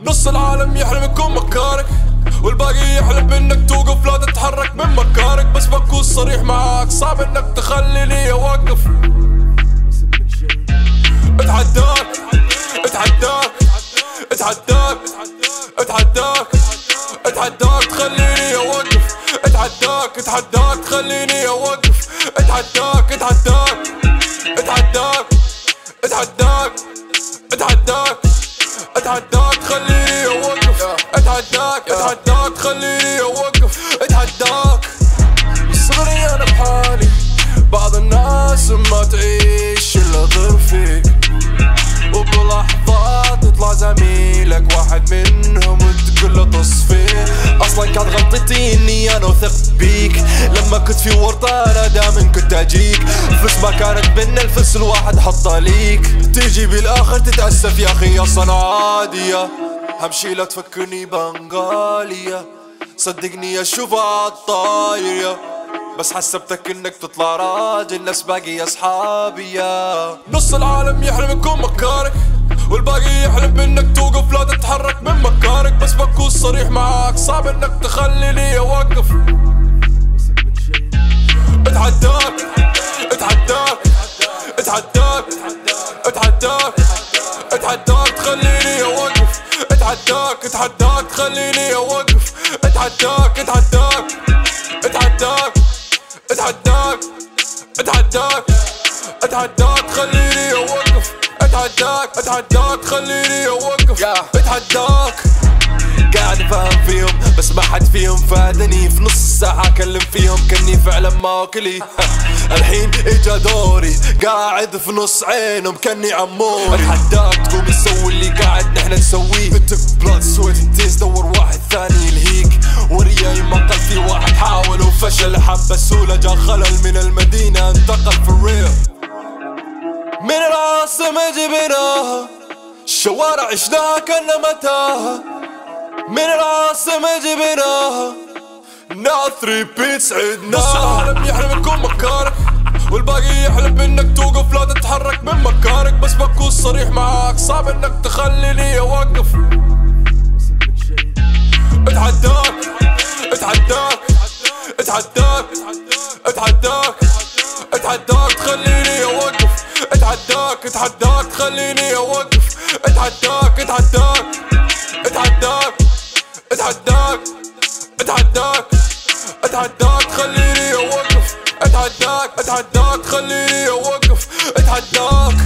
نص العالم يحلم يكون مكارك والباقي يحلم انك توقف اتحداك تخليني اوقف. اتحداك اتحداك تخليني اوقف. اتحداك اتحداك اتحداك اتحداك اتحداك اتحداك تخليني اوقف. اتحداك اتحداك تخليني اوقف. اتحداك. صغري أنا بحالي. بعض الناس ما تعيش إلا ضر فيك كانت غلطتي اني أنا وثقت بيك. لما كنت في ورطة أنا دائما كنت أجيك. فلوس ما كانت بينا الفلوس الواحد حطها ليك. تيجي بالآخر تتأسف يا أخي أصلا عادية. همشي لا تفكرني بنغالية صدقني أشوفها عالطاير يا بس حسبتك إنك تطلع راجل نفس باقي اصحابي يا نص العالم يحلم يكون صريح معاك صعب انك تخليني اوقف اتحداك اتحداك اتحداك اتحداك اتحداك تخليني اوقف اتحداك اتحداك تخليني اوقف اتحداك اتحداك اتحداك اتحداك اتحداك اتحداك تخليني اوقف اتحداك اتحداك تخليني اوقف اتحداك قاعد أفهم فيهم بس ما حد فيهم فادني. في نص ساعة أكلم فيهم كني فعلا ما اكلي الحين إجا دوري قاعد في نص عينهم كني عموري. اتحداك تقوم تسوي اللي قاعد نحن نسويه. انت بلاد سويت تيز دور واحد ثاني يلهيك. ورياي ما قال في واحد حاول وفشل. حبة سهولة جا خلل من المدينة انتقل في الريل من العاصمة جبناها الشوارع عشناها كنا متاهة العاصمة جبناها ناث ريبيت عدناها نص العالم يحلم يكون مكانك. والباقي يحلم إنك توقف لا تتحرك من مكانك. بس بكون صريح معاك صعب إنك تخليني أوقف. اتحداك اتحداك اتحداك اتحداك اتحداك تخليني أوقف. اتحداك اتحداك تخليني أوقف. اتحداك اتحداك. أتحداك أتحداك أتحداك تخليني أوقف. أتحداك أتحداك تخليني أوقف. أتحداك.